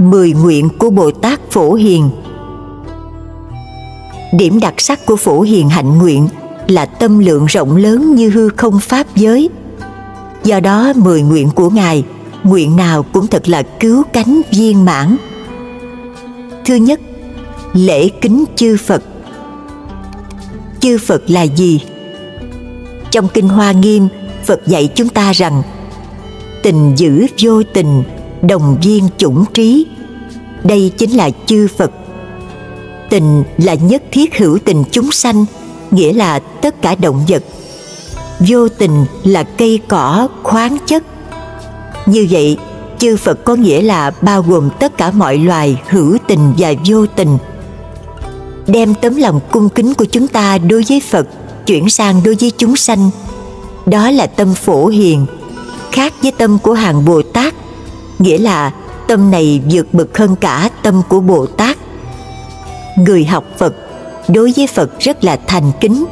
Mười nguyện của Bồ Tát Phổ Hiền Điểm đặc sắc của Phổ Hiền hạnh nguyện là tâm lượng rộng lớn như hư không pháp giới. Do đó mười nguyện của Ngài, nguyện nào cũng thật là cứu cánh viên mãn. Thứ nhất, lễ kính chư Phật. Chư Phật là gì? Trong Kinh Hoa Nghiêm, Phật dạy chúng ta rằng tình giữ vô tình, đồng viên chủng trí. Đây chính là chư Phật. Tình là nhất thiết hữu tình chúng sanh, nghĩa là tất cả động vật. Vô tình là cây cỏ, khoáng chất. Như vậy, chư Phật có nghĩa là bao gồm tất cả mọi loài hữu tình và vô tình. Đem tấm lòng cung kính của chúng ta đối với Phật chuyển sang đối với chúng sanh. Đó là tâm phổ hiền, khác với tâm của hàng Bồ Tát, nghĩa là tâm này vượt bậc hơn cả tâm của Bồ Tát. Người học Phật đối với Phật rất là thành kính.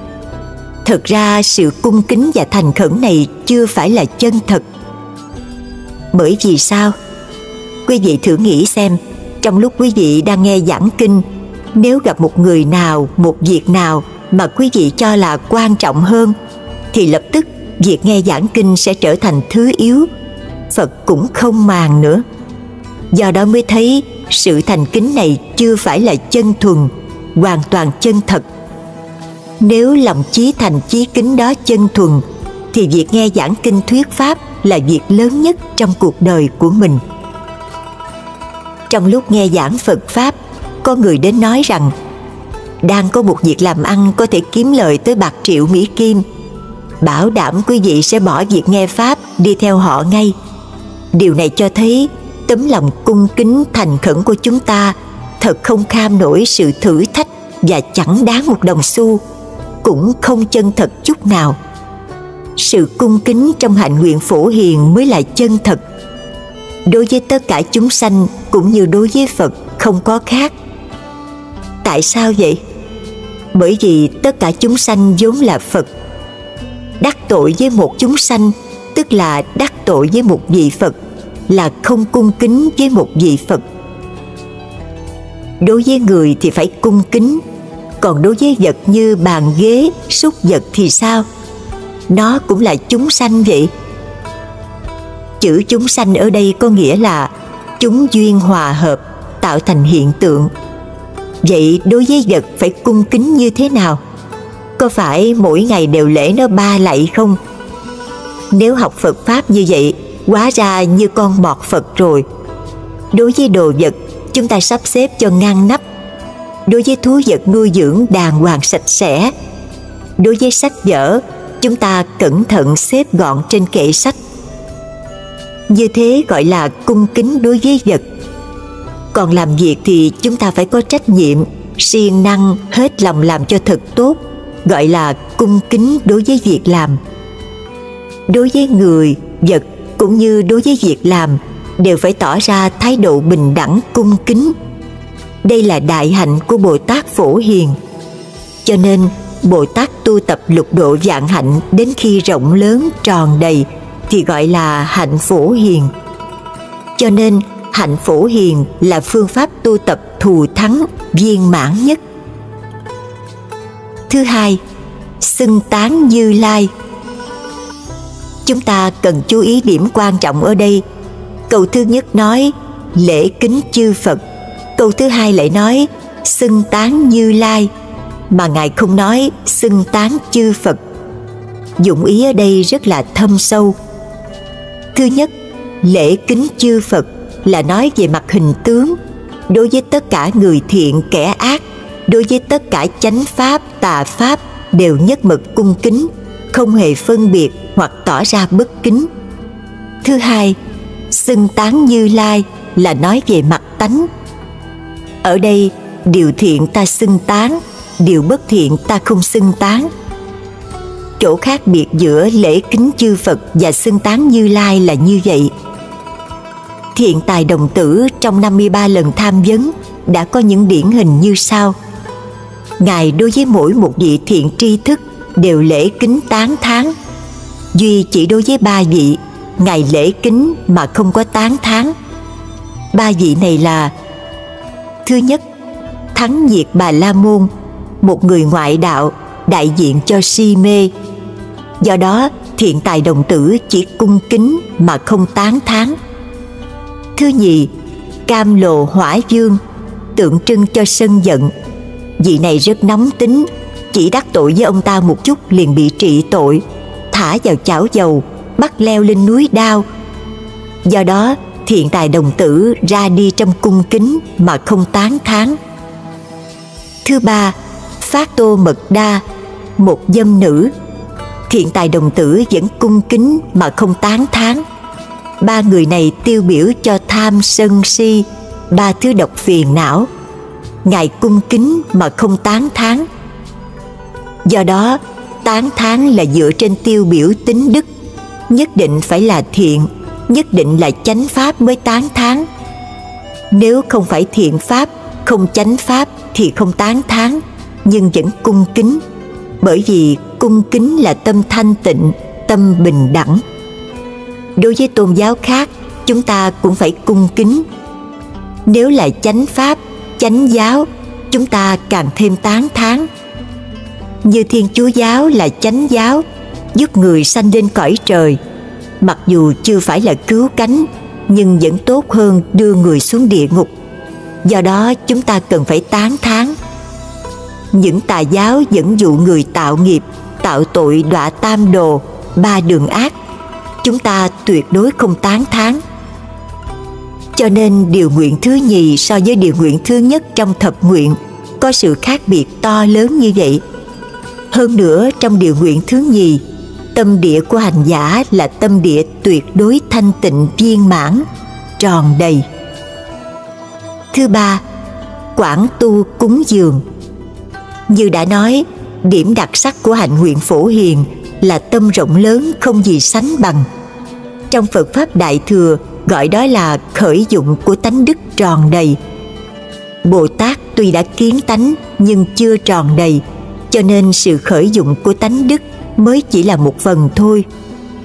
Thật ra sự cung kính và thành khẩn này chưa phải là chân thật. Bởi vì sao? Quý vị thử nghĩ xem, trong lúc quý vị đang nghe giảng kinh, nếu gặp một người nào, một việc nào mà quý vị cho là quan trọng hơn, thì lập tức việc nghe giảng kinh sẽ trở thành thứ yếu. Phật cũng không màng nữa. Do đó mới thấy sự thành kính này chưa phải là chân thuần, hoàn toàn chân thật. Nếu lòng chí thành chí kính đó chân thuần, thì việc nghe giảng kinh thuyết pháp là việc lớn nhất trong cuộc đời của mình. Trong lúc nghe giảng Phật Pháp, có người đến nói rằng đang có một việc làm ăn có thể kiếm lời tới bạc triệu Mỹ Kim. Bảo đảm quý vị sẽ bỏ việc nghe Pháp đi theo họ ngay. Điều này cho thấy tấm lòng cung kính thành khẩn của chúng ta thật không kham nổi sự thử thách và chẳng đáng một đồng xu, cũng không chân thật chút nào. Sự cung kính trong hạnh nguyện phổ hiền mới là chân thật. Đối với tất cả chúng sanh cũng như đối với Phật không có khác. Tại sao vậy? Bởi vì tất cả chúng sanh vốn là Phật. Đắc tội với một chúng sanh tức là đắc tội với một vị Phật là không cung kính với một vị Phật. Đối với người thì phải cung kính, còn đối với vật như bàn ghế, súc vật thì sao? Nó cũng là chúng sanh vậy. Chữ chúng sanh ở đây có nghĩa là chúng duyên hòa hợp tạo thành hiện tượng. Vậy đối với vật phải cung kính như thế nào? Có phải mỗi ngày đều lễ nó ba lạy không? Nếu học Phật Pháp như vậy, Hóa ra như con bọt Phật rồi. Đối với đồ vật, Chúng ta sắp xếp cho ngăn nắp. Đối với thú vật nuôi dưỡng đàng hoàng sạch sẽ. Đối với sách vở, Chúng ta cẩn thận xếp gọn trên kệ sách. Như thế gọi là cung kính đối với vật. Còn làm việc thì chúng ta phải có trách nhiệm, siêng năng, hết lòng làm cho thật tốt, Gọi là cung kính đối với việc làm. Đối với người, vật cũng như đối với việc làm đều phải tỏ ra thái độ bình đẳng cung kính. Đây là đại hạnh của bồ tát phổ hiền. Cho nên bồ tát tu tập lục độ vạn hạnh đến khi rộng lớn tròn đầy thì gọi là hạnh phổ hiền. Cho nên hạnh phổ hiền là phương pháp tu tập thù thắng viên mãn nhất. Thứ hai xưng tán như lai chúng ta cần chú ý điểm quan trọng ở đây. Câu thứ nhất nói, lễ kính chư phật. Câu thứ hai lại nói, xưng tán như lai. Mà ngài không nói, xưng tán chư phật. Dụng ý ở đây rất là thâm sâu. Thứ nhất, lễ kính chư phật là nói về mặt hình tướng. Đối với tất cả người thiện, kẻ ác, đối với tất cả chánh pháp, tà pháp đều nhất mực cung kính không hề phân biệt hoặc tỏ ra bất kính. Thứ hai, xưng tán như lai là nói về mặt tánh. Ở đây, điều thiện ta xưng tán, điều bất thiện ta không xưng tán. Chỗ khác biệt giữa lễ kính chư phật và xưng tán như lai là như vậy. Thiện tài đồng tử trong 53 lần tham vấn đã có những điển hình như sau. Ngài đối với mỗi một vị thiện tri thức đều lễ kính tán thán. Duy chỉ đối với ba vị, ngài lễ kính mà không có tán thán. Ba vị này là, thứ nhất, thắng nhiệt bà la môn, một người ngoại đạo, đại diện cho si mê. Do đó, thiện tài đồng tử chỉ cung kính mà không tán thán. Thứ nhì, cam lộ hỏa dương tượng trưng cho sân giận. Vị này rất nóng tính chỉ đắc tội với ông ta một chút liền bị trị tội. Thả vào chảo dầu, bắt leo lên núi đao. Do đó, thiện tài đồng tử ra đi trong cung kính mà không tán thán. Thứ ba, phát tô mật đa, một dâm nữ. Thiện tài đồng tử vẫn cung kính mà không tán thán. Ba người này tiêu biểu cho tham sân si, ba thứ độc phiền não. Ngài cung kính mà không tán thán do đó, tán thán là dựa trên tiêu biểu tính đức. Nhất định phải là thiện, nhất định là chánh pháp mới tán thán. Nếu không phải thiện pháp, không chánh pháp thì không tán thán, nhưng vẫn cung kính. Bởi vì cung kính là tâm thanh tịnh, tâm bình đẳng. Đối với tôn giáo khác, chúng ta cũng phải cung kính. Nếu là chánh pháp, chánh giáo, chúng ta càng thêm tán thán như thiên chúa giáo là chánh giáo, giúp người sanh lên cõi trời. Mặc dù chưa phải là cứu cánh, nhưng vẫn tốt hơn đưa người xuống địa ngục. Do đó, chúng ta cần phải tán thán. Những tà giáo dẫn dụ người tạo nghiệp, tạo tội đọa tam đồ, ba đường ác. Chúng ta tuyệt đối không tán thán. Cho nên điều nguyện thứ nhì so với điều nguyện thứ nhất trong thập nguyện có sự khác biệt to lớn như vậy hơn nữa, trong điều nguyện thứ nhì, tâm địa của hành giả là tâm địa tuyệt đối thanh tịnh, viên mãn, tròn đầy. Thứ ba, quảng tu cúng dường. Như đã nói, điểm đặc sắc của hạnh nguyện phổ hiền là tâm rộng lớn không gì sánh bằng. Trong phật pháp đại thừa, gọi đó là khởi dụng của tánh đức tròn đầy. Bồ tát tuy đã kiến tánh nhưng chưa tròn đầy cho nên sự khởi dụng của tánh đức mới chỉ là một phần thôi.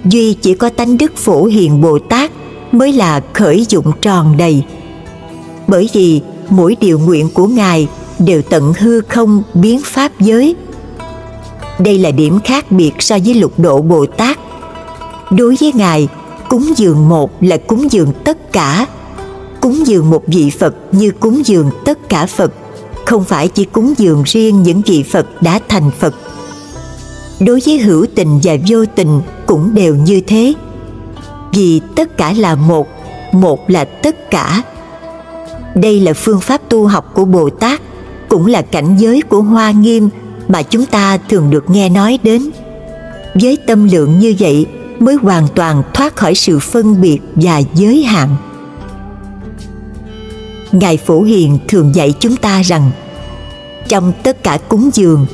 Duy chỉ có tánh đức phổ hiền bồ tát mới là khởi dụng tròn đầy. Bởi vì mỗi điều nguyện của ngài đều tận hư không biến pháp giới. Đây là điểm khác biệt so với lục độ bồ tát. Đối với ngài, cúng dường một là cúng dường tất cả. Cúng dường một vị phật như cúng dường tất cả phật không phải chỉ cúng dường riêng những vị phật đã thành phật. Đối với hữu tình và vô tình cũng đều như thế. Vì tất cả là một một là tất cả. Đây là phương pháp tu học của bồ tát, cũng là cảnh giới của hoa nghiêm mà chúng ta thường được nghe nói đến. Với tâm lượng như vậy mới hoàn toàn thoát khỏi sự phân biệt và giới hạn ngài phổ hiền thường dạy chúng ta rằng, trong tất cả cúng dường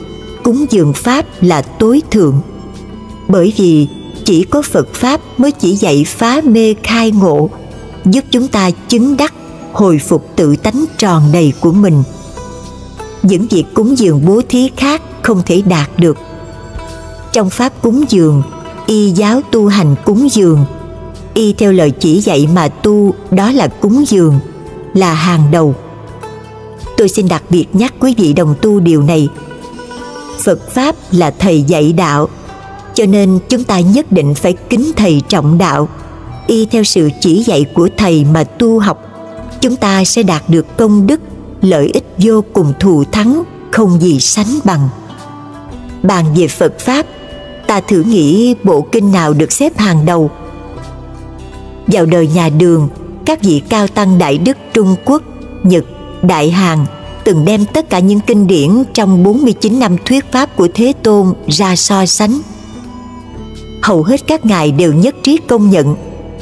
cúng dường pháp là tối thượng. Bởi vì chỉ có phật pháp mới chỉ dạy phá mê khai ngộ, giúp chúng ta chứng đắc, hồi phục tự tánh tròn đầy của mình. Những việc cúng dường bố thí khác không thể đạt được. Trong pháp cúng dường, y giáo tu hành cúng dường. Y theo lời chỉ dạy mà tu, đó là cúng dường là hàng đầu. Tôi xin đặc biệt nhắc quý vị đồng tu điều này. Phật pháp là thầy dạy đạo, cho nên chúng ta nhất định phải kính thầy trọng đạo. Y theo sự chỉ dạy của thầy mà tu học, chúng ta sẽ đạt được công đức, lợi ích vô cùng thù thắng, không gì sánh bằng. Bàn về phật pháp, ta thử nghĩ bộ kinh nào được xếp hàng đầu. Vào đời nhà đường các vị cao tăng đại đức trung quốc nhật đại hàn từng đem tất cả những kinh điển trong 49 năm thuyết pháp của Thế Tôn ra so sánh. Hầu hết các ngài đều nhất trí công nhận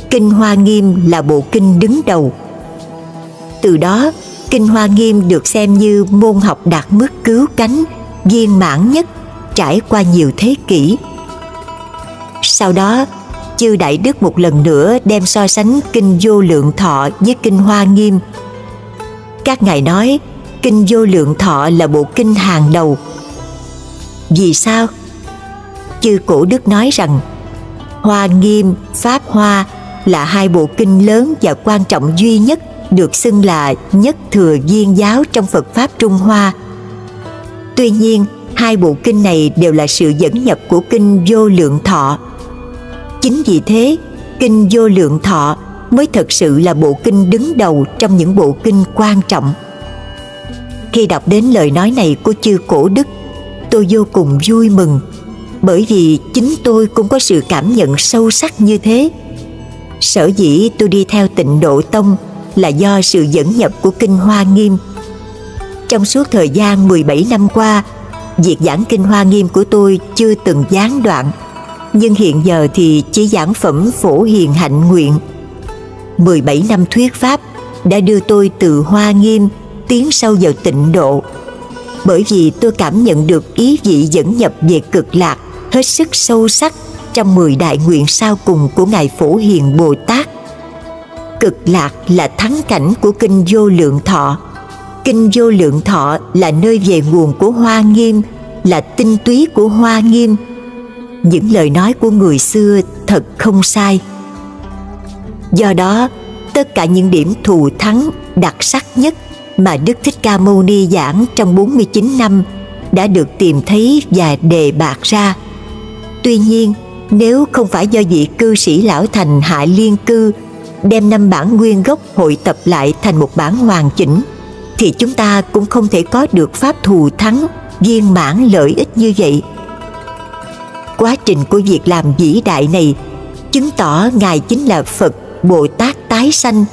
Kinh Hoa Nghiêm là bộ kinh đứng đầu. Từ đó, Kinh Hoa Nghiêm được xem như môn học đạt mức cứu cánh, viên mãn nhất trải qua nhiều thế kỷ. Sau đó, chư Đại Đức một lần nữa đem so sánh Kinh Vô Lượng Thọ với Kinh Hoa Nghiêm. Các ngài nói Kinh Vô Lượng Thọ là bộ kinh hàng đầu. Vì sao? Chư Cổ Đức nói rằng Hoa Nghiêm, Pháp Hoa là hai bộ kinh lớn và quan trọng duy nhất được xưng là nhất thừa viên giáo trong Phật Pháp Trung Hoa. Tuy nhiên, hai bộ kinh này đều là sự dẫn nhập của kinh Vô Lượng Thọ. Chính vì thế, kinh Vô Lượng Thọ mới thật sự là bộ kinh đứng đầu trong những bộ kinh quan trọng. Khi đọc đến lời nói này của chư cổ đức, tôi vô cùng vui mừng bởi vì chính tôi cũng có sự cảm nhận sâu sắc như thế. Sở dĩ tôi đi theo tịnh độ tông là do sự dẫn nhập của Kinh Hoa Nghiêm. Trong suốt thời gian 17 năm qua, việc giảng Kinh Hoa Nghiêm của tôi chưa từng gián đoạn, nhưng hiện giờ thì chỉ giảng phẩm phổ hiền hạnh nguyện. 17 năm thuyết Pháp đã đưa tôi từ Hoa Nghiêm tiến sâu vào tịnh độ bởi vì tôi cảm nhận được ý vị dẫn nhập về cực lạc hết sức sâu sắc trong 10 đại nguyện sau cùng của Ngài Phổ Hiền Bồ Tát. Cực lạc là thắng cảnh của Kinh Vô Lượng Thọ. Kinh Vô Lượng Thọ là nơi về nguồn của Hoa Nghiêm, là tinh túy của Hoa Nghiêm. Những lời nói của người xưa thật không sai. Do đó, tất cả những điểm thù thắng đặc sắc nhất mà Đức Thích Ca Mâu Ni giảng trong 49 năm đã được tìm thấy và đề bạc ra. Tuy nhiên, nếu không phải do vị cư sĩ lão thành Hạ Liên Cư đem năm bản nguyên gốc hội tập lại thành một bản hoàn chỉnh, thì chúng ta cũng không thể có được pháp thù thắng, viên mãn lợi ích như vậy. Quá trình của việc làm vĩ đại này, chứng tỏ Ngài chính là Phật Bồ Tát tái sanh.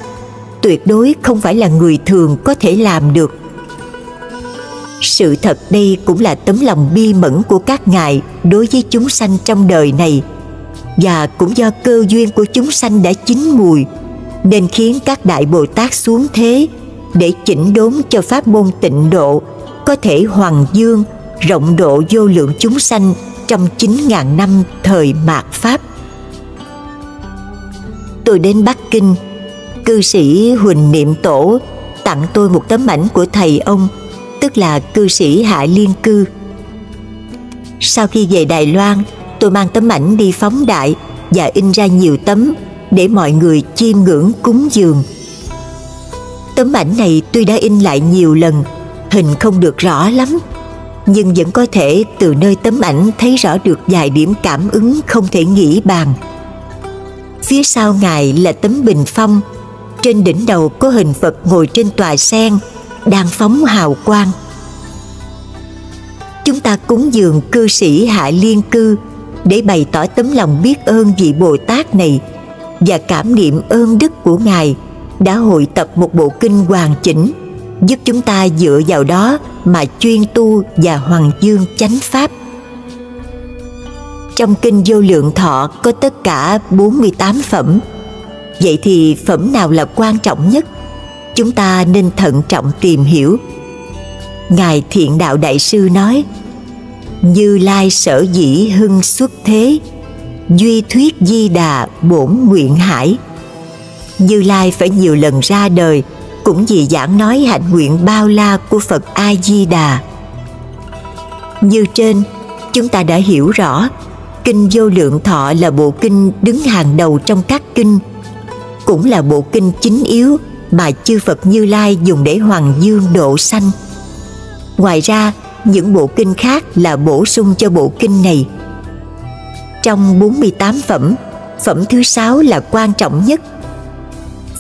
Tuyệt đối không phải là người thường có thể làm được. Sự thật đây cũng là tấm lòng bi mẫn của các ngài đối với chúng sanh trong đời này. Và cũng do cơ duyên của chúng sanh đã chín mùi, nên khiến các đại bồ tát xuống thế để chỉnh đốn cho pháp môn tịnh độ có thể hoàng dương, rộng độ vô lượng chúng sanh trong chín ngàn năm thời mạt pháp tôi đến bắc kinh cư sĩ Huỳnh Niệm Tổ tặng tôi một tấm ảnh của thầy ông, tức là cư sĩ Hạ Liên Cư. Sau khi về Đài Loan, tôi mang tấm ảnh đi phóng đại và in ra nhiều tấm để mọi người chiêm ngưỡng cúng dường. Tấm ảnh này tuy đã in lại nhiều lần, hình không được rõ lắm, nhưng vẫn có thể từ nơi tấm ảnh thấy rõ được vài điểm cảm ứng không thể nghĩ bàn. Phía sau ngài là tấm bình phong, trên đỉnh đầu có hình Phật ngồi trên tòa sen, đang phóng hào quang. Chúng ta cúng dường cư sĩ Hạ Liên Cư để bày tỏ tấm lòng biết ơn vị Bồ Tát này và cảm niệm ơn đức của Ngài đã hội tập một bộ kinh hoàn chỉnh giúp chúng ta dựa vào đó mà chuyên tu và hoàng dương chánh pháp. Trong kinh vô lượng thọ có tất cả 48 phẩm Vậy thì phẩm nào là quan trọng nhất? Chúng ta nên thận trọng tìm hiểu. Ngài Thiện Đạo Đại Sư nói, Như Lai sở dĩ hưng xuất thế, Duy thuyết di đà bổn nguyện hải Như Lai phải nhiều lần ra đời cũng vì giảng nói hạnh nguyện bao la của Phật A-di-đà Như trên, chúng ta đã hiểu rõ Kinh Vô Lượng Thọ là bộ kinh đứng hàng đầu trong các kinh cũng là bộ kinh chính yếu mà chư Phật Như Lai dùng để hoàng dương độ sanh. Ngoài ra, những bộ kinh khác là bổ sung cho bộ kinh này. Trong 48 phẩm, phẩm thứ sáu là quan trọng nhất.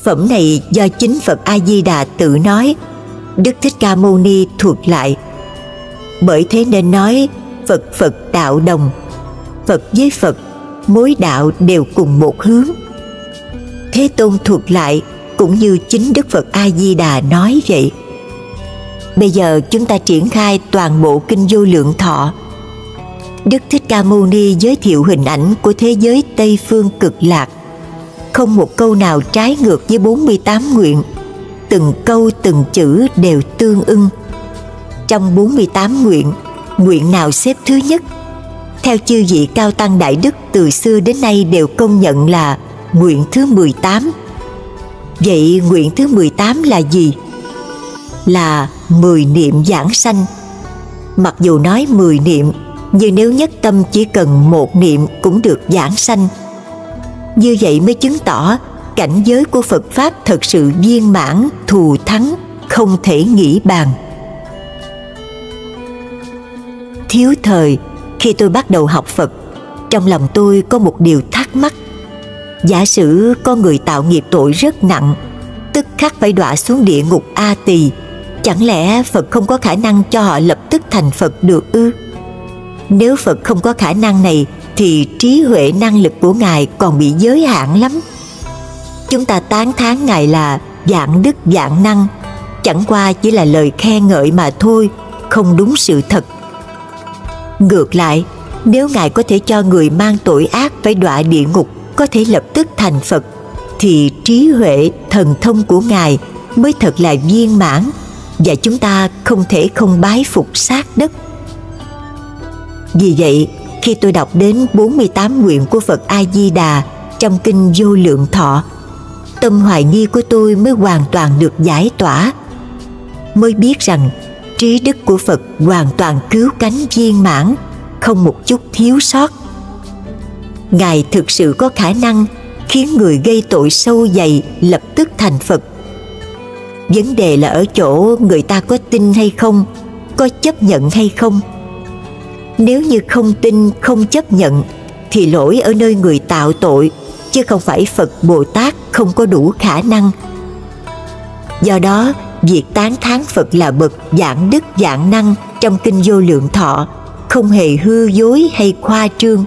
Phẩm này do chính Phật A-di-đà tự nói, Đức Thích Ca Mâu Ni thuộc lại. Bởi thế nên nói Phật Phật đạo đồng, Phật với Phật, mối đạo đều cùng một hướng Thế Tôn thuật lại cũng như chính Đức Phật A Di Đà nói vậy. Bây giờ chúng ta triển khai toàn bộ kinh vô lượng thọ. Đức Thích Ca Mâu Ni giới thiệu hình ảnh của thế giới Tây phương cực lạc. Không một câu nào trái ngược với 48 nguyện. Từng câu từng chữ đều tương ưng. Trong 48 nguyện, nguyện nào xếp thứ nhất? Theo chư vị cao tăng đại đức từ xưa đến nay đều công nhận là nguyện thứ 18. Vậy nguyện thứ 18 là gì? Là 10 niệm giảng sanh. Mặc dù nói 10 niệm, nhưng nếu nhất tâm chỉ cần một niệm cũng được giảng sanh. Như vậy mới chứng tỏ cảnh giới của Phật Pháp thật sự viên mãn, thù thắng, không thể nghĩ bàn. Thiếu thời, khi tôi bắt đầu học Phật, trong lòng tôi có một điều thắc mắc. Giả sử có người tạo nghiệp tội rất nặng, tức khắc phải đọa xuống địa ngục A Tỳ, chẳng lẽ Phật không có khả năng cho họ lập tức thành Phật được ư? Nếu Phật không có khả năng này thì trí huệ năng lực của Ngài còn bị giới hạn lắm. Chúng ta tán thán Ngài là dạng đức dạng năng, chẳng qua chỉ là lời khen ngợi mà thôi, không đúng sự thật. Ngược lại, nếu Ngài có thể cho người mang tội ác phải đọa địa ngục có thể lập tức thành Phật, thì trí huệ, thần thông của Ngài mới thật là viên mãn và chúng ta không thể không bái phục sát đất. Vì vậy, khi tôi đọc đến 48 nguyện của Phật A-di-đà trong kinh vô lượng thọ, tâm hoài nghi của tôi mới hoàn toàn được giải tỏa. Mới biết rằng trí đức của Phật hoàn toàn cứu cánh viên mãn, không một chút thiếu sót. Ngài thực sự có khả năng khiến người gây tội sâu dày lập tức thành Phật. Vấn đề là ở chỗ người ta có tin hay không, có chấp nhận hay không – nếu như không tin, không chấp nhận thì lỗi ở nơi người tạo tội chứ không phải Phật Bồ Tát không có đủ khả năng. Do đó, việc tán thán Phật là bậc giảng đức giảng năng trong kinh vô lượng thọ không hề hư dối hay khoa trương.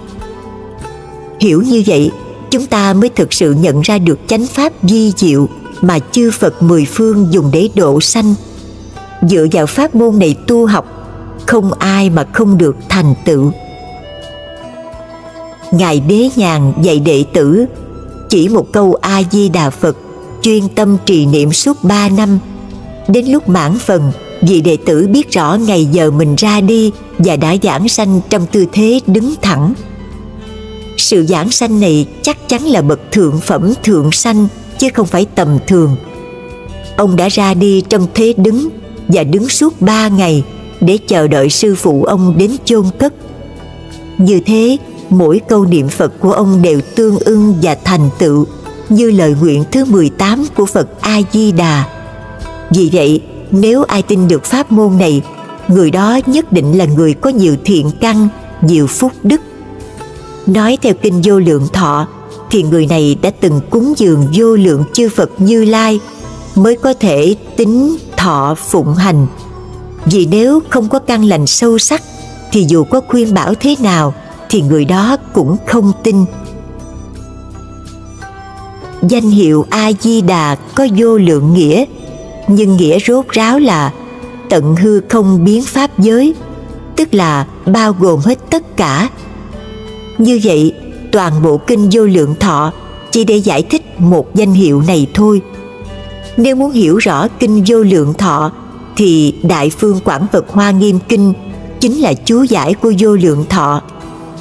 Hiểu như vậy, chúng ta mới thực sự nhận ra được chánh pháp di diệu mà chư Phật mười phương dùng để độ sanh. Dựa vào pháp môn này tu học không ai mà không được thành tựu. Ngài đế nhàn dạy đệ tử chỉ một câu a di đà phật chuyên tâm trì niệm suốt ba năm. Đến lúc mãn phần, vị đệ tử biết rõ ngày giờ mình ra đi và đã giảng sanh trong tư thế đứng thẳng. Sự giảng sanh này chắc chắn là bậc thượng phẩm thượng sanh, chứ không phải tầm thường. Ông đã ra đi trong thế đứng và đứng suốt ba ngày để chờ đợi sư phụ ông đến chôn cất. Như thế, mỗi câu niệm Phật của ông đều tương ưng và thành tựu như lời nguyện thứ 18 của Phật A-di-đà. Vì vậy, nếu ai tin được pháp môn này, người đó nhất định là người có nhiều thiện căn, nhiều phúc đức. Nói theo kinh vô lượng thọ, thì người này đã từng cúng dường vô lượng chư Phật Như Lai mới có thể tính thọ phụng hành vì nếu không có căn lành sâu sắc, thì dù có khuyên bảo thế nào, thì người đó cũng không tin. Danh hiệu a di đà có vô lượng nghĩa, nhưng nghĩa rốt ráo là tận hư không biến pháp giới, tức là bao gồm hết tất cả. Như vậy, toàn bộ kinh vô lượng thọ chỉ để giải thích một danh hiệu này thôi. Nếu muốn hiểu rõ kinh vô lượng thọ thì Đại Phương Quảng Vật Hoa Nghiêm Kinh chính là chú giải của vô lượng thọ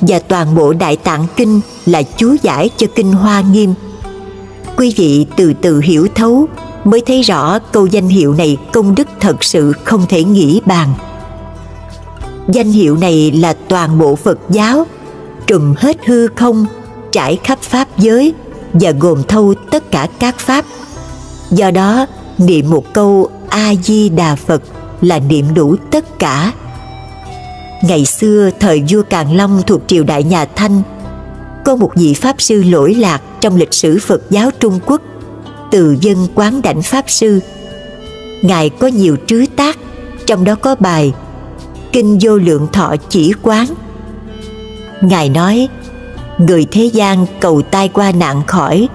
và toàn bộ Đại Tạng Kinh là chú giải cho Kinh Hoa Nghiêm. Quý vị từ từ hiểu thấu mới thấy rõ câu danh hiệu này công đức thật sự không thể nghĩ bàn. Danh hiệu này là toàn bộ Phật giáo, trùm hết hư không, trải khắp Pháp giới và gồm thâu tất cả các Pháp. Do đó, niệm một câu a di đà phật là niệm đủ tất cả. Ngày xưa, thời vua càn long thuộc triều đại nhà thanh, có một vị pháp sư lỗi lạc trong lịch sử phật giáo trung quốc, từ dân quán đảnh pháp sư. Ngài có nhiều trứ tác, trong đó có bài kinh vô lượng thọ chỉ quán. Ngài nói, người thế gian cầu tai qua nạn khỏi,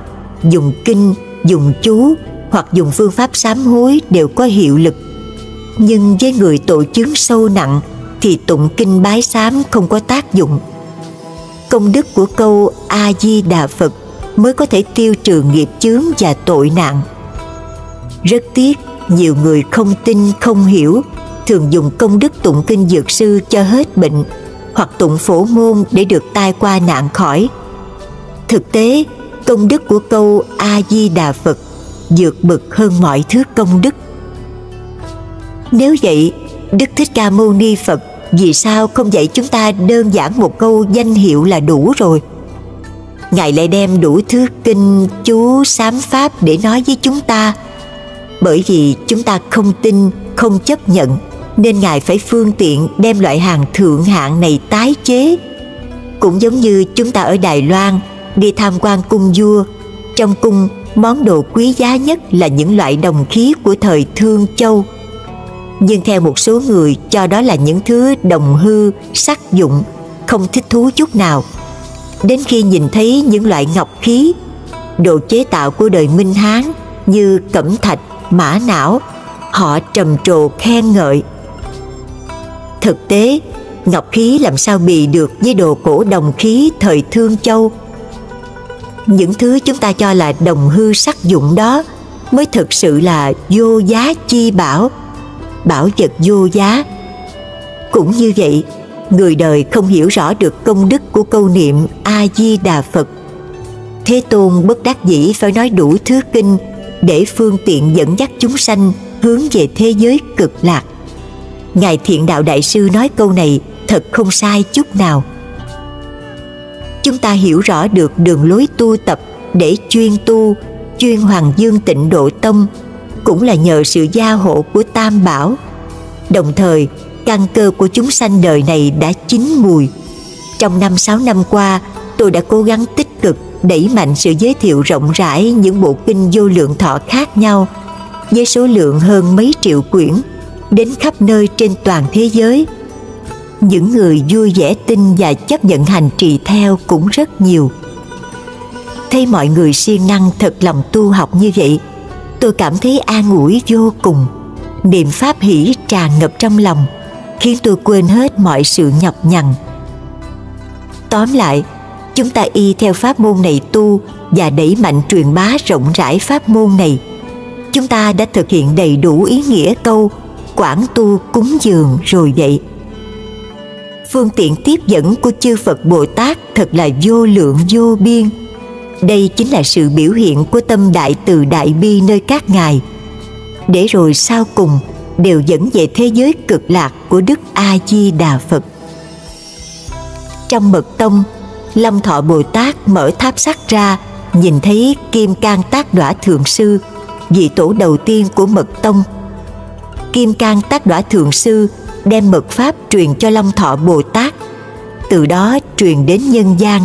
dùng kinh, dùng chú hoặc dùng phương pháp sám hối đều có hiệu lực. Nhưng với người tội chứng sâu nặng thì tụng kinh bái sám không có tác dụng. Công đức của câu A-di-đà Phật mới có thể tiêu trừ nghiệp chướng và tội nạn. Rất tiếc, nhiều người không tin, không hiểu, thường dùng công đức tụng kinh dược sư cho hết bệnh hoặc tụng phổ môn để được tai qua nạn khỏi. Thực tế, công đức của câu A-di-đà Phật vượt bực hơn mọi thứ công đức nếu vậy đức thích ca mâu ni phật vì sao không dạy chúng ta đơn giản một câu danh hiệu là đủ rồi Ngài lại đem đủ thứ kinh, chú, sám pháp để nói với chúng ta. Bởi vì chúng ta không tin, không chấp nhận, nên Ngài phải phương tiện đem loại hàng thượng hạng này tái chế. Cũng giống như chúng ta ở Đài Loan, đi tham quan cung vua, trong cung món đồ quý giá nhất là những loại đồng khí của thời Thương Châu. Nhưng theo một số người cho đó là những thứ đồng hư, sắc dụng, không thích thú chút nào – Đến khi nhìn thấy những loại ngọc khí, đồ chế tạo của đời Minh Hán như cẩm thạch, mã não, họ trầm trồ khen ngợi. Thực tế, ngọc khí làm sao bì được với đồ cổ đồng khí thời Thương Châu. Những thứ chúng ta cho là đồng hư sắc dụng đó mới thực sự là vô giá chi bảo, bảo vật vô giá. Cũng như vậy, người đời không hiểu rõ được công đức của câu niệm a di đà phật. Thế tôn bất đắc dĩ phải nói đủ thứ kinh để phương tiện dẫn dắt chúng sanh hướng về thế giới cực lạc. Ngài thiện đạo đại sư nói câu này thật không sai chút nào chúng ta hiểu rõ được đường lối tu tập để chuyên tu chuyên hoàng dương tịnh độ tâm cũng là nhờ sự gia hộ của tam bảo đồng thời căn cơ của chúng sanh đời này đã chín mùi. Trong năm sáu năm qua, tôi đã cố gắng tích cực đẩy mạnh sự giới thiệu rộng rãi những bộ kinh vô lượng thọ khác nhau với số lượng hơn mấy triệu quyển đến khắp nơi trên toàn thế giới. Những người vui vẻ tin và chấp nhận hành trì theo cũng rất nhiều. Thấy mọi người siêng năng thật lòng tu học như vậy, tôi cảm thấy an ủi vô cùng. Niệm pháp hỷ tràn ngập trong lòng – khiến tôi quên hết mọi sự nhọc nhằn. Tóm lại, chúng ta y theo pháp môn này tu và đẩy mạnh truyền bá rộng rãi pháp môn này. Chúng ta đã thực hiện đầy đủ ý nghĩa câu quảng tu cúng dường rồi vậy. Phương tiện tiếp dẫn của chư Phật Bồ Tát thật là vô lượng vô biên. Đây chính là sự biểu hiện của tâm đại từ đại bi nơi các ngài. Để rồi sau cùng đều dẫn về thế giới cực lạc của Đức A Di Đà Phật. Trong mật tông, Long Thọ Bồ Tát mở tháp sắt ra, nhìn thấy Kim Cang Tác Đỏa Thượng Sư, vị tổ đầu tiên của mật tông. Kim Cang Tác Đỏa Thượng Sư đem mật pháp truyền cho Long Thọ Bồ Tát, từ đó truyền đến nhân gian.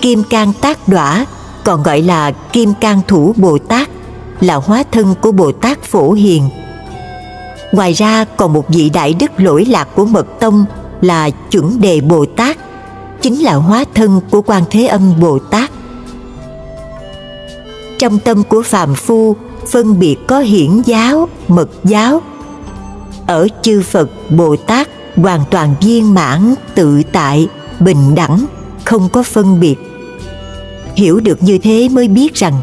Kim Cang Tác Đỏa còn gọi là Kim Cang Thủ Bồ Tát, là hóa thân của Bồ Tát Phổ Hiền Ngoài ra còn một vị đại đức lỗi lạc của Mật Tông là chuẩn đề Bồ Tát, chính là hóa thân của quan Thế Âm Bồ Tát. Trong tâm của phàm phu phân biệt có hiển giáo, mật giáo. Ở chư Phật Bồ Tát hoàn toàn viên mãn, tự tại, bình đẳng, không có phân biệt. Hiểu được như thế mới biết rằng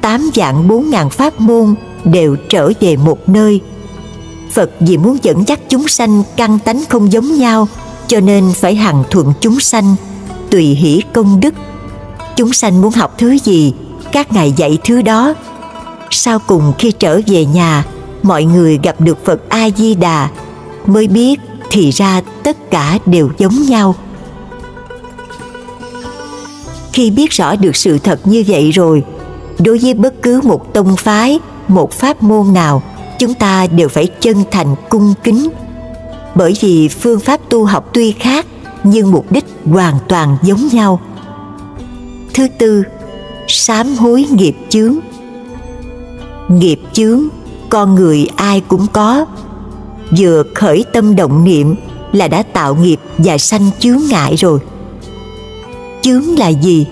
tám dạng bốn ngàn pháp môn đều trở về một nơi. Phật vì muốn dẫn dắt chúng sanh căn tánh không giống nhau cho nên phải hằng thuận chúng sanh tùy hỷ công đức. Chúng sanh muốn học thứ gì các ngài dạy thứ đó. Sau cùng khi trở về nhà mọi người gặp được phật a di đà mới biết thì ra tất cả đều giống nhau. Khi biết rõ được sự thật như vậy rồi, đối với bất cứ một tông phái, một pháp môn nào, chúng ta đều phải chân thành cung kính. Bởi vì phương pháp tu học tuy khác, nhưng mục đích hoàn toàn giống nhau. Thứ tư, sám hối nghiệp chướng. Nghiệp chướng con người ai cũng có. Vừa khởi tâm động niệm là đã tạo nghiệp và sanh chướng ngại rồi. Chướng là gì?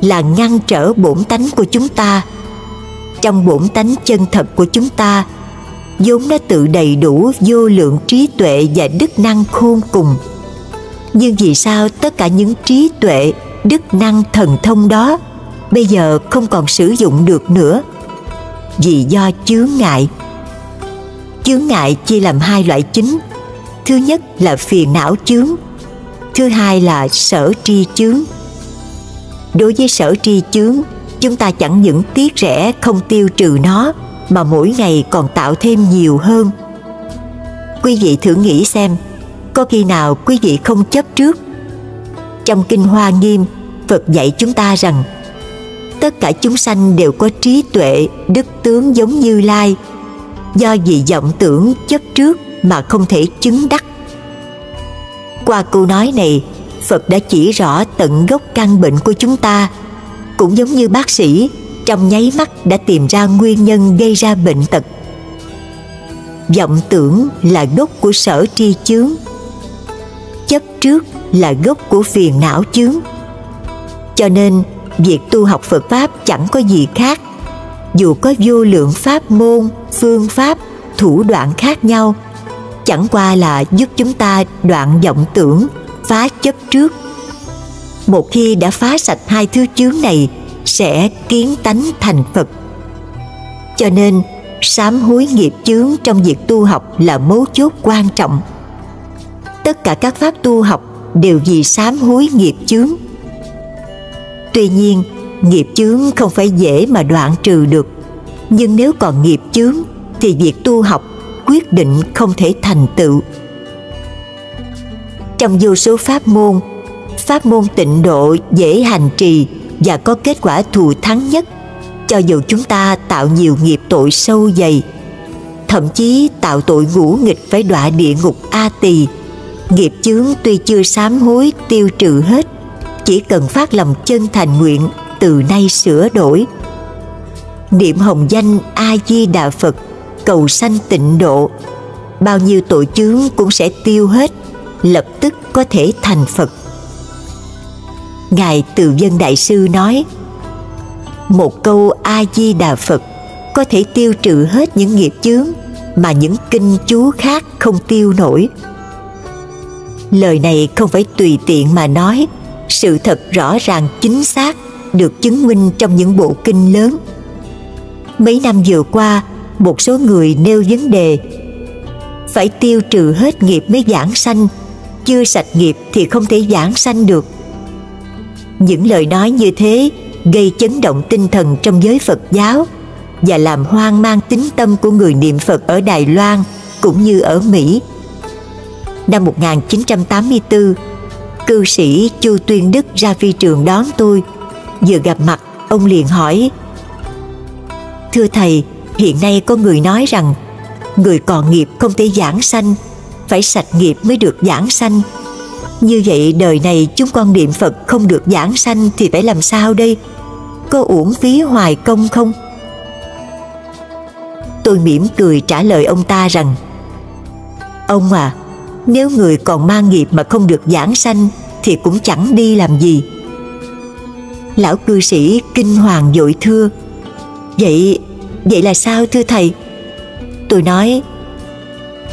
Là ngăn trở bổn tánh của chúng ta. Trong bổn tánh chân thật của chúng ta, vốn đã tự đầy đủ vô lượng trí tuệ và đức năng khôn cùng. Nhưng vì sao tất cả những trí tuệ, đức năng thần thông đó bây giờ không còn sử dụng được nữa? Vì do chướng ngại. Chướng ngại chia làm hai loại chính. Thứ nhất là phiền não chướng, thứ hai là sở tri chướng. Đối với sở tri chướng, chúng ta chẳng những tiếc rẻ không tiêu trừ nó, mà mỗi ngày còn tạo thêm nhiều hơn. Quý vị thử nghĩ xem, có khi nào quý vị không chấp trước? Trong kinh hoa nghiêm, Phật dạy chúng ta rằng tất cả chúng sanh đều có trí tuệ, đức tướng giống Như Lai, do vì vọng tưởng chấp trước mà không thể chứng đắc. Qua câu nói này, Phật đã chỉ rõ tận gốc căn bệnh của chúng ta, cũng giống như bác sĩ trong nháy mắt đã tìm ra nguyên nhân gây ra bệnh tật. Vọng tưởng là gốc của sở tri chướng, chấp trước là gốc của phiền não chướng. Cho nên, việc tu học Phật Pháp chẳng có gì khác. Dù có vô lượng pháp môn, phương pháp, thủ đoạn khác nhau, chẳng qua là giúp chúng ta đoạn vọng tưởng, phá chấp trước. Một khi đã phá sạch hai thứ chướng này, sẽ kiến tánh thành Phật. Cho nên, sám hối nghiệp chướng trong việc tu học là mấu chốt quan trọng. Tất cả các pháp tu học đều vì sám hối nghiệp chướng. Tuy nhiên, nghiệp chướng không phải dễ mà đoạn trừ được, nhưng nếu còn nghiệp chướng thì việc tu học quyết định không thể thành tựu. Trong vô số pháp môn, pháp môn tịnh độ dễ hành trì và có kết quả thù thắng nhất cho dù chúng ta tạo nhiều nghiệp tội sâu dày thậm chí tạo tội ngũ nghịch phải đọa địa ngục a tỳ nghiệp chướng tuy chưa sám hối tiêu trừ hết chỉ cần phát lòng chân thành nguyện, từ nay sửa đổi. Niệm hồng danh a di đà phật, cầu sanh tịnh độ. Bao nhiêu tội chướng cũng sẽ tiêu hết, lập tức có thể thành phật. Ngài từ dân đại sư nói, một câu a di đà phật có thể tiêu trừ hết những nghiệp chướng mà những kinh chú khác không tiêu nổi. Lời này không phải tùy tiện mà nói sự thật rõ ràng chính xác được chứng minh trong những bộ kinh lớn mấy năm vừa qua một số người nêu vấn đề phải tiêu trừ hết nghiệp mới giảng sanh chưa sạch nghiệp thì không thể giảng sanh được những lời nói như thế gây chấn động tinh thần trong giới Phật giáo và làm hoang mang tính tâm của người niệm Phật ở Đài Loan cũng như ở Mỹ. Năm 1984, cư sĩ Chu Tuyên Đức ra phi trường đón tôi. Vừa gặp mặt, ông liền hỏi Thưa Thầy, hiện nay có người nói rằng người còn nghiệp không thể giảng sanh, phải sạch nghiệp mới được giảng sanh. Như vậy đời này chúng con niệm Phật không được giảng sanh thì phải làm sao đây? Có uổng phí hoài công không? Tôi mỉm cười trả lời ông ta rằng Ông à, nếu người còn mang nghiệp mà không được giảng sanh thì cũng chẳng đi làm gì. Lão cư sĩ kinh hoàng dội thưa Vậy, vậy là sao thưa thầy? Tôi nói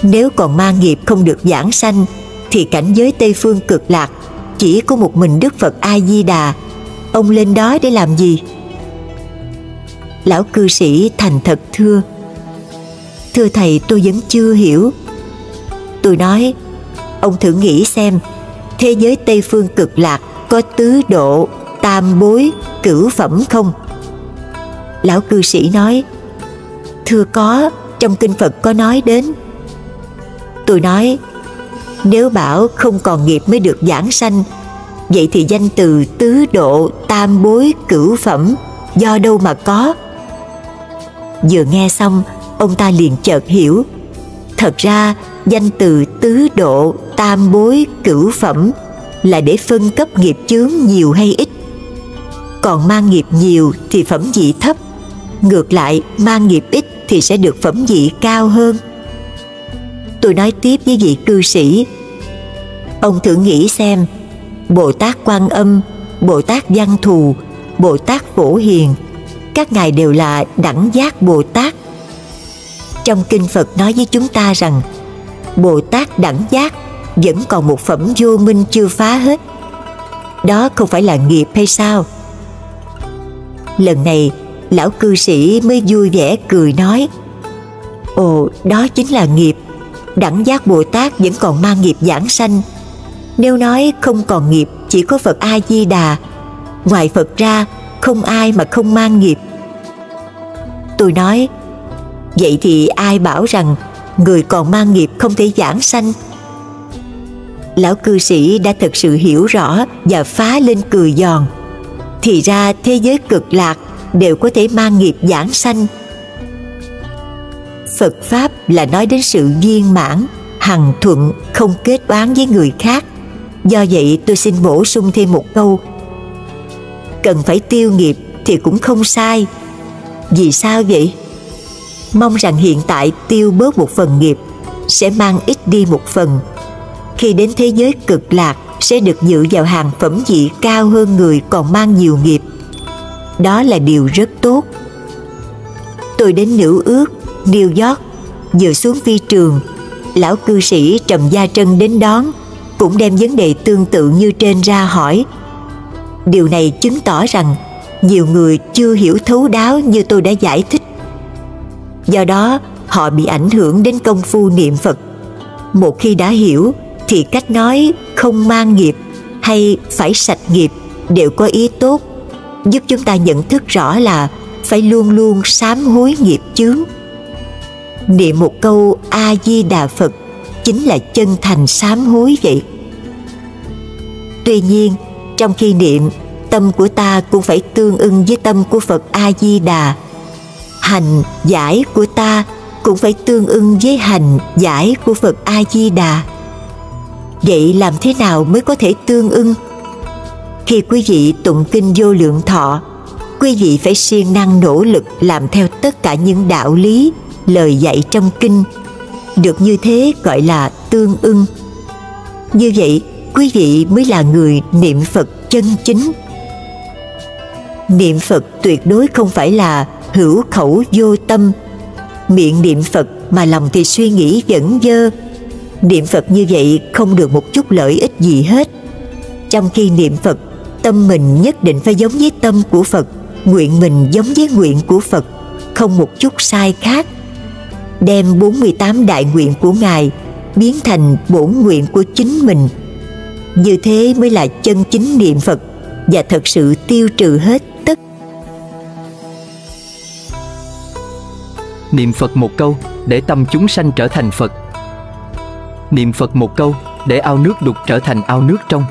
Nếu còn mang nghiệp không được giảng sanh thì cảnh giới Tây Phương cực lạc chỉ có một mình Đức Phật A Di Đà. Ông lên đó để làm gì? Lão cư sĩ thành thật thưa Thưa thầy tôi vẫn chưa hiểu Tôi nói Ông thử nghĩ xem Thế giới Tây Phương cực lạc Có tứ độ, tam bối, cửu phẩm không? Lão cư sĩ nói Thưa có Trong kinh Phật có nói đến Tôi nói nếu bảo không còn nghiệp mới được giảng sanh Vậy thì danh từ tứ độ, tam bối, cửu phẩm Do đâu mà có Vừa nghe xong Ông ta liền chợt hiểu Thật ra danh từ tứ độ, tam bối, cửu phẩm Là để phân cấp nghiệp chướng nhiều hay ít. Còn mang nghiệp nhiều thì phẩm vị thấp Ngược lại mang nghiệp ít thì sẽ được phẩm vị cao hơn. Tôi nói tiếp với vị cư sĩ. Ông thử nghĩ xem Bồ Tát Quan Âm Bồ Tát Văn Thù Bồ Tát Phổ Hiền Các ngài đều là đẳng giác Bồ Tát. Trong Kinh Phật nói với chúng ta rằng Bồ Tát đẳng giác Vẫn còn một phẩm vô minh chưa phá hết. Đó không phải là nghiệp hay sao? Lần này, Lão cư sĩ mới vui vẻ cười nói, Ồ, đó chính là nghiệp. Đẳng giác Bồ Tát vẫn còn mang nghiệp giảng sanh. Nếu nói không còn nghiệp, Chỉ có Phật A-di-đà. Ngoài Phật ra, Không ai mà không mang nghiệp. Tôi nói Vậy thì ai bảo rằng Người còn mang nghiệp không thể giảng sanh Lão cư sĩ đã thật sự hiểu rõ Và phá lên cười giòn thì ra thế giới cực lạc đều có thể mang nghiệp giảng sanh Phật Pháp là nói đến sự viên mãn, hằng thuận, không kết oán với người khác. Do vậy tôi xin bổ sung thêm một câu. Cần phải tiêu nghiệp thì cũng không sai. Vì sao vậy? Mong rằng hiện tại tiêu bớt một phần nghiệp, sẽ mang ít đi một phần. Khi đến thế giới cực lạc, sẽ được dự vào hàng phẩm vị cao hơn người còn mang nhiều nghiệp. Đó là điều rất tốt. Tôi đến nữ ước, New York, vừa xuống phi trường lão cư sĩ Trầm Gia Trân đến đón, cũng đem vấn đề tương tự như trên ra hỏi điều này chứng tỏ rằng, nhiều người chưa hiểu thấu đáo như tôi đã giải thích do đó, họ bị ảnh hưởng đến công phu niệm Phật. Một khi đã hiểu, thì cách nói không mang nghiệp hay phải sạch nghiệp đều có ý tốt, giúp chúng ta nhận thức rõ là phải luôn luôn sám hối nghiệp chướng. Niệm một câu a di đà phật chính là chân thành sám hối vậy. Tuy nhiên, trong khi niệm, tâm của ta cũng phải tương ưng với tâm của phật a di đà hành giải của ta cũng phải tương ưng với hành giải của phật a di đà vậy làm thế nào mới có thể tương ưng? Khi quý vị tụng kinh vô lượng thọ, quý vị phải siêng năng nỗ lực làm theo tất cả những đạo lý, lời dạy trong kinh. Được như thế gọi là tương ưng. Như vậy, quý vị mới là người niệm phật chân chính niệm phật tuyệt đối không phải là hữu khẩu vô tâm. Miệng niệm phật mà lòng thì suy nghĩ vẫn dơ. Niệm phật như vậy không được một chút lợi ích gì hết. Trong khi niệm phật, tâm mình nhất định phải giống với tâm của phật, nguyện mình giống với nguyện của phật, không một chút sai khác. Đem 48 đại nguyện của Ngài biến thành bổn nguyện của chính mình. Như thế mới là chân chính niệm Phật và thật sự tiêu trừ hết tất. Niệm Phật một câu để tâm chúng sanh trở thành Phật. Niệm Phật một câu để ao nước đục trở thành ao nước trong.